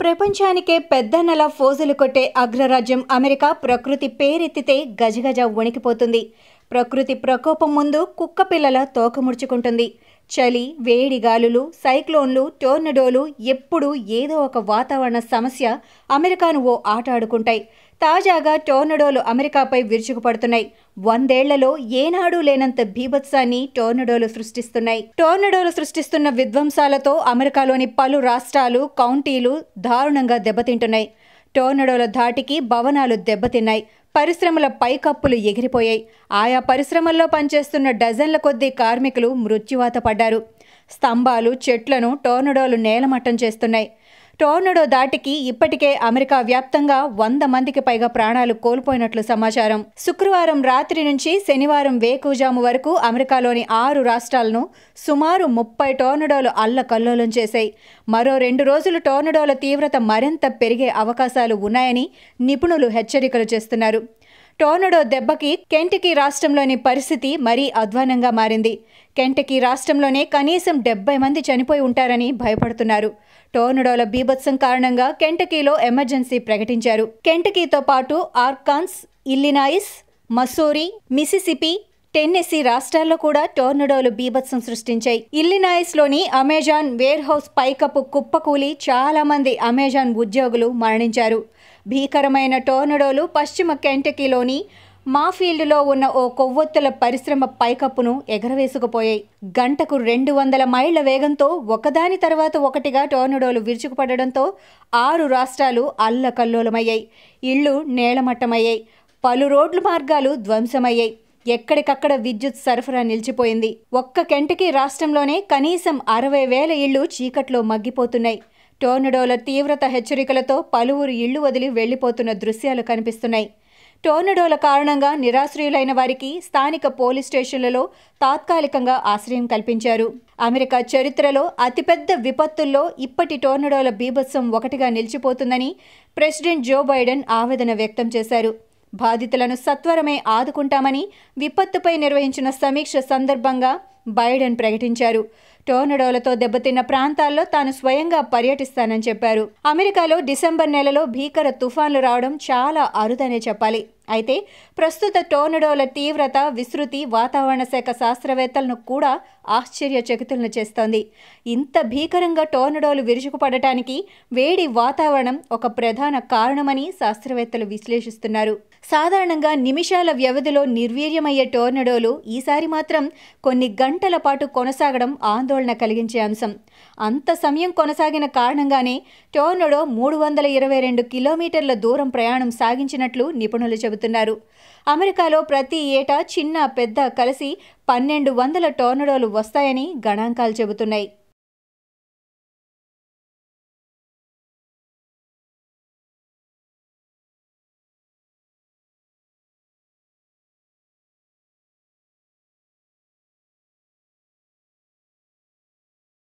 ప్రపంచానికే పెద్దన్నల ఫోజులు కొట్టే అగ్రరాజ్యం అమెరికా ప్రకృతి పేరెత్తితే గజగజ వణికిపోతుంది. ప్రకృతి ప్రకోపం ముందు కుక్క పిల్లల తోకముడుచుకుంటుంది చలి వేడి గాలులు సైక్లోన్లు టోర్నడోలు ఎప్పుడూ ఏదో ఒక వాతావరణ సమస్య అమెరికాను ఓ ఆట ఆడుకుంటాయి. తాజాగా టోర్నడోలు అమెరికాపై విరుచుకుపడుతున్నాయి. వందేళ్ళలో ఏనాడు లేనంత భీభత్సాన్ని టోర్నడోలు సృష్టిస్తున్నాయి. టోర్నడోలు సృష్టిస్తున్న విధ్వంసాలతో అమెరికాలోని పలు రాష్ట్రాలు కౌంటీలు దారుణంగా దెబ్బతింటున్నాయి. టోర్నడోల ధాటికి భవనాలు దెబ్బతిన్నాయి. పరిశ్రమల పైకప్పులు ఎగిరిపోయాయి. ఆయా పరిశ్రమల్లో పనిచేస్తున్న డజన్ల కొద్దీ కార్మికులు మృత్యువాత పడ్డారు. స్తంభాలు చెట్లను టోర్నడోలు నేలమట్టం చేస్తున్నాయి. టోర్నడో దాటికి ఇప్పటికే అమెరికా వ్యాప్తంగా వంద మందికి పైగా ప్రాణాలు కోల్పోయినట్లు సమాచారం. శుక్రవారం రాత్రి నుంచి శనివారం వేకుజాము వరకు అమెరికాలోని ఆరు రాష్ట్రాలను సుమారు ముప్పై టోర్నడోలు అల్లకల్లోలం చేశాయి. మరో రెండు రోజులు టోర్నడోల తీవ్రత మరింత పెరిగే అవకాశాలు ఉన్నాయని నిపుణులు హెచ్చరికలు చేస్తున్నారు. టోర్నడో దెబ్బకి కెంటకీ రాష్ట్రంలోని పరిస్థితి మరీ అధ్వానంగా మారింది. కెంటకీ రాష్ట్రంలోనే కనీసం డెబ్బై మంది చనిపోయి ఉంటారని భయపడుతున్నారు. టోర్నడోల బీభత్సం కారణంగా కెంటకీలో ఎమర్జెన్సీ ప్రకటించారు. కెంటకీతో పాటు Arkansas Illinois Missouri Mississippi Tennessee రాష్ట్రాల్లో కూడా టోర్నడోలు బీభత్సం సృష్టించాయి. ఇల్లినాయిస్లోని అమెజాన్ వేర్ హౌస్ పైకప్పు కుప్పకూలి చాలా మంది అమెజాన్ ఉద్యోగులు మరణించారు. భీకరమైన టోర్నడోలు పశ్చిమ కెంటకీలోని మాఫీల్డ్లో ఉన్న ఓ కొవ్వొత్తుల పరిశ్రమ పైకప్పును ఎగరవేసుకుపోయాయి. గంటకు రెండు వందల మైళ్ళ వేగంతో ఒకదాని తర్వాత ఒకటిగా టోర్నడోలు విరుచుకుపడడంతో ఆరు రాష్ట్రాలు అల్లకల్లోలమయ్యాయి. ఇళ్ళు నేలమట్టమయ్యాయి. పలు రోడ్లు మార్గాలు ధ్వంసమయ్యాయి. ఎక్కడికక్కడ విద్యుత్ సరఫరా నిలిచిపోయింది. ఒక్క కెంటకి రాష్ట్రంలోనే కనీసం అరవై వేల ఇళ్ళు చీకట్లో మగ్గిపోతున్నాయి. టోర్నడోల తీవ్రత హెచ్చరికలతో పలువురు ఇళ్ళు వదిలి వెళ్ళిపోతున్న దృశ్యాలు కనిపిస్తున్నాయి. టోర్నడోల కారణంగా నిరాశ్రయులైన వారికి స్థానిక పోలీస్ స్టేషన్లలో తాత్కాలికంగా ఆశ్రయం కల్పించారు. అమెరికా చరిత్రలో అతిపెద్ద విపత్తుల్లో ఇప్పటి టోర్నడోల బీభత్సం ఒకటిగా నిలిచిపోతుందని ప్రెసిడెంట్ జో బైడెన్ ఆవేదన వ్యక్తం చేశారు. బాధితులను సత్వరమే ఆదుకుంటామని విపత్తుపై నిర్వహించిన సమీక్ష సందర్భంగా బైడెన్ ప్రకటించారు. టోర్నడోలతో దెబ్బతిన్న ప్రాంతాల్లో తాను స్వయంగా పర్యటిస్తానని చెప్పారు. అమెరికాలో డిసెంబర్ నెలలో భీకర తుఫాన్లు రావడం చాలా అరుదనే చెప్పాలి. అయితే ప్రస్తుత టోర్నడోల తీవ్రత విస్తృతి వాతావరణ శాఖ శాస్త్రవేత్తలను కూడా ఆశ్చర్యచకితులను చేస్తోంది. ఇంత భీకరంగా టోర్నడోలు విరుచుకుపడటానికి వేడి వాతావరణం ఒక ప్రధాన కారణమని శాస్త్రవేత్తలు విశ్లేషిస్తున్నారు. సాధారణంగా నిమిషాల వ్యవధిలో నిర్వీర్యమయ్యే టోర్నడోలు ఈసారి మాత్రం కొన్ని గంటల పాటు కొనసాగడం ఆందోళన కలిగించే అంశం. అంత సమయం కొనసాగిన కారణంగానే టోర్నడో మూడు వందల ఇరవై రెండు కిలోమీటర్ల దూరం ప్రయాణం సాగించినట్లు నిపుణులు చెబుతున్నారు. అమెరికాలో ప్రతి ఏటా చిన్న పెద్ద కలిసి పన్నెండు వందల టోర్నడోలు వస్తాయని గణాంకాలు చెబుతున్నాయి.